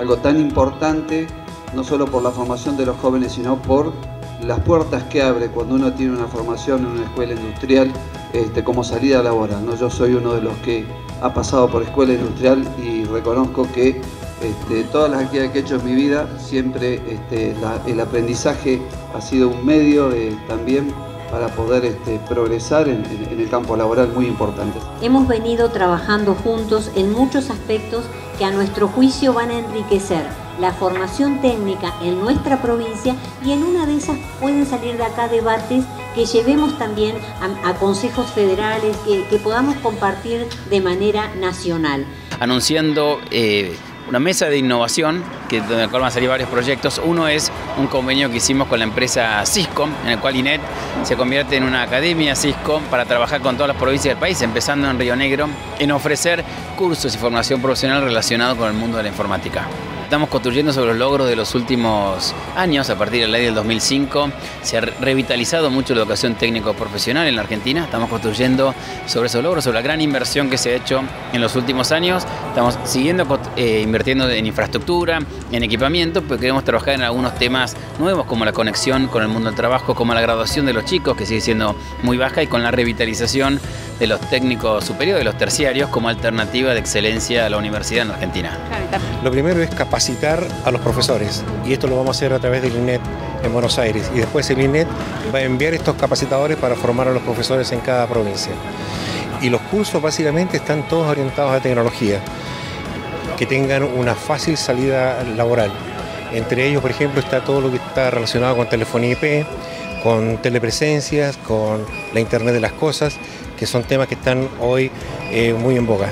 algo tan importante, no solo por la formación de los jóvenes, sino por las puertas que abre cuando uno tiene una formación en una escuela industrial este, como salida laboral. ¿no? Yo soy uno de los que ha pasado por escuela industrial y reconozco que este, todas las actividades que he hecho en mi vida, siempre este, el aprendizaje ha sido un medio de, también para poder progresar en, el campo laboral muy importante. Hemos venido trabajando juntos en muchos aspectos que a nuestro juicio van a enriquecer la formación técnica en nuestra provincia y en una de esas pueden salir de acá debates que llevemos también a, consejos federales, que, podamos compartir de manera nacional. Anunciando eh, una mesa de innovación, que, donde cual van a salir varios proyectos. Uno es un convenio que hicimos con la empresa Cisco, en el cual INET se convierte en una academia Cisco para trabajar con todas las provincias del país, empezando en Río Negro, en ofrecer cursos y formación profesional relacionados con el mundo de la informática. Estamos construyendo sobre los logros de los últimos años, a partir de la ley del 2005. Se ha revitalizado mucho la educación técnico-profesional en la Argentina. Estamos construyendo sobre esos logros, sobre la gran inversión que se ha hecho en los últimos años. Estamos siguiendo eh, invirtiendo en infraestructura, en equipamiento, pero queremos trabajar en algunos temas nuevos, como la conexión con el mundo del trabajo, como la graduación de los chicos, que sigue siendo muy baja, y con la revitalización de los técnicos superiores, de los terciarios, como alternativa de excelencia a la universidad en Argentina. Lo primero es capacitar a los profesores y esto lo vamos a hacer a través del INET en Buenos Aires y después el INET va a enviar estos capacitadores para formar a los profesores en cada provincia. Y los cursos básicamente están todos orientados a tecnología, que tengan una fácil salida laboral. Entre ellos, por ejemplo, está todo lo que está relacionado con telefonía IP, con telepresencias, con la Internet de las Cosas, que son temas que están hoy eh, muy en boga.